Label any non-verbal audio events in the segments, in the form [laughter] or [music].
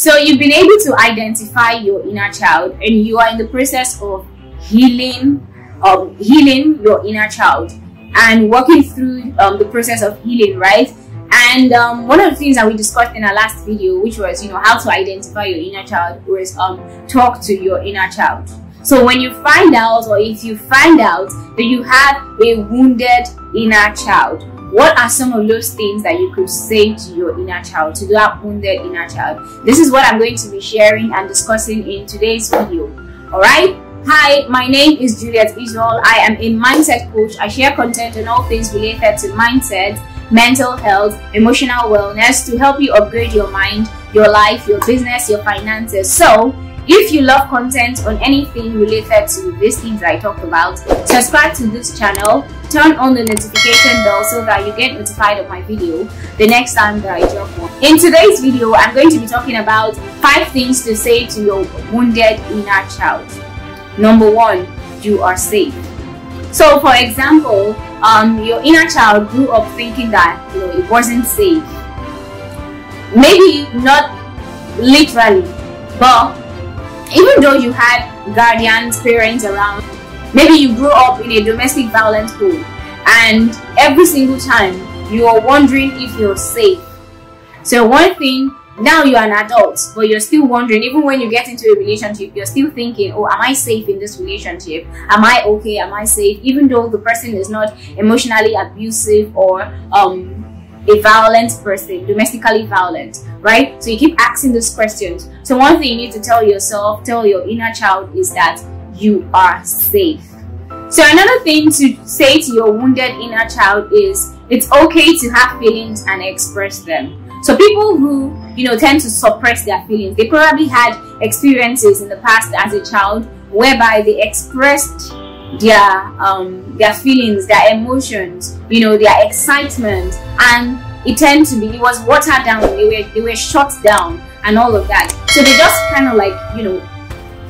So you've been able to identify your inner child and you are in the process of healing, um, healing your inner child and working through um, the process of healing, right? And um, one of the things that we discussed in our last video, which was, you know, how to identify your inner child, was um, talk to your inner child. So when you find out, or if you find out that you have a wounded inner child, what are some of those things that you could say to your inner child, to that wounded inner child? This is what I'm going to be sharing and discussing in today's video. All right. Hi, my name is Juliet Israel. I am a mindset coach. I share content on all things related to mindset, mental health, emotional wellness to help you upgrade your mind, your life, your business, your finances. So, if you love content on anything related to these things I talked about, subscribe to this channel, turn on the notification bell so that you get notified of my video the next time that I drop one. In today's video, I'm going to be talking about 5 things to say to your wounded inner child. Number 1, you are safe. So for example, um, your inner child grew up thinking that you know it wasn't safe. Maybe not literally, but even though you had guardians, parents around, maybe you grew up in a domestic violence home and every single time you are wondering if you're safe. So one thing, now you're an adult, but you're still wondering, even when you get into a relationship, you're still thinking, oh, am I safe in this relationship? Am I okay? Am I safe? Even though the person is not emotionally abusive or um, a violent person, domestically violent, right? So you keep asking those questions. So one thing you need to tell yourself, tell your inner child is that you are safe. So another thing to say to your wounded inner child is it's okay to have feelings and express them. So people who, you know, tend to suppress their feelings, they probably had experiences in the past as a child whereby they expressed their um their feelings their emotions you know their excitement and it tended to be it was watered down they were they were shut down and all of that so they just kind of like you know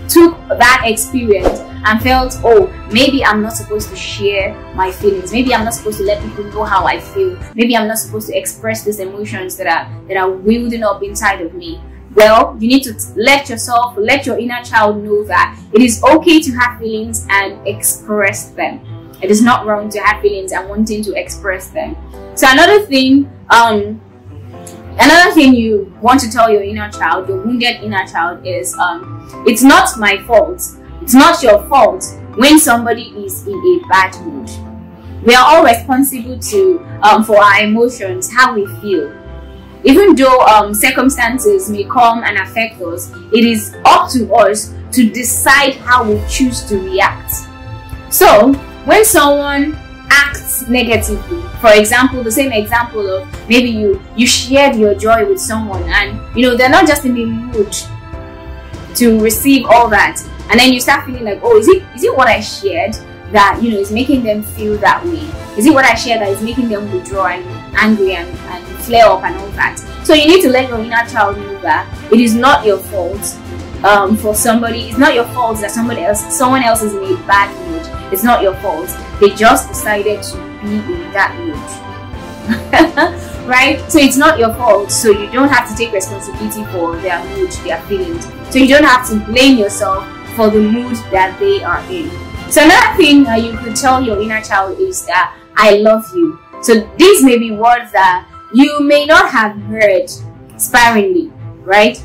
took that experience and felt oh maybe i'm not supposed to share my feelings maybe i'm not supposed to let people know how i feel maybe i'm not supposed to express these emotions that are that are building up inside of me well, you need to let yourself, let your inner child know that it is okay to have feelings and express them. It is not wrong to have feelings and wanting to express them. So another thing, um, another thing you want to tell your inner child, your wounded inner child, is um, it's not my fault. It's not your fault when somebody is in a bad mood. We are all responsible to um, for our emotions, how we feel even though um, circumstances may come and affect us, it is up to us to decide how we choose to react. So, when someone acts negatively, for example, the same example of maybe you you shared your joy with someone and you know they're not just in the mood to receive all that, and then you start feeling like, oh, is it is it what I shared that you know is making them feel that way? Is it what I shared that is making them withdraw and angry and, and flare up and all that. So you need to let your inner child know that it is not your fault um, for somebody. It's not your fault that somebody else, someone else is in a bad mood. It's not your fault. They just decided to be in that mood. [laughs] right? So it's not your fault. So you don't have to take responsibility for their mood, their feelings. So you don't have to blame yourself for the mood that they are in. So another thing that you could tell your inner child is that I love you. So these may be words that you may not have heard sparingly, right?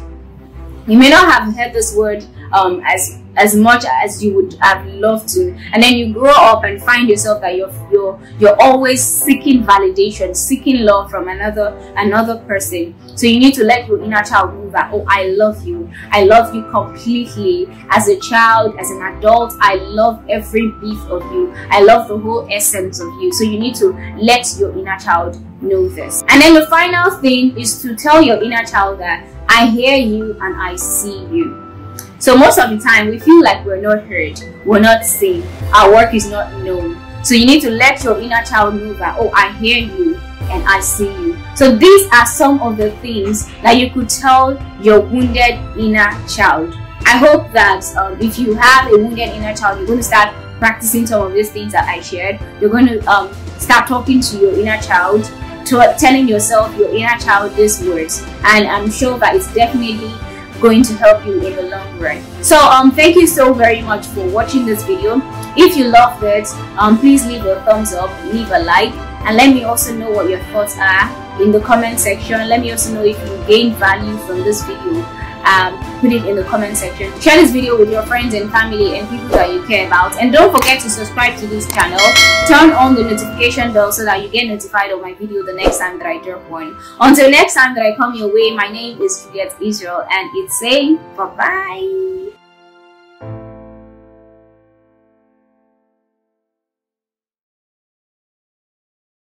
You may not have heard this word um, as as much as you would have loved to, and then you grow up and find yourself that you're you're you're always seeking validation, seeking love from another another person. So you need to let your inner child know that oh, I love you, I love you completely. As a child, as an adult, I love every bit of you. I love the whole essence of you. So you need to let your inner child know this. And then the final thing is to tell your inner child that I hear you and I see you. So most of the time we feel like we're not heard, we're not seen, our work is not known. So you need to let your inner child know that, oh, I hear you and I see you. So these are some of the things that you could tell your wounded inner child. I hope that um, if you have a wounded inner child, you're going to start practicing some of these things that I shared. You're going to um, start talking to your inner child telling yourself, your inner child, these words. And I'm sure that it's definitely going to help you in the long run. So um, thank you so very much for watching this video. If you loved it, um, please leave a thumbs up, leave a like, and let me also know what your thoughts are in the comment section. Let me also know if you gained value from this video um, put it in the comment section. Share this video with your friends and family and people that you care about. And don't forget to subscribe to this channel. Turn on the notification bell so that you get notified of my video the next time that I drop one. Until next time that I come your way, my name is Juliet Israel and it's saying bye-bye.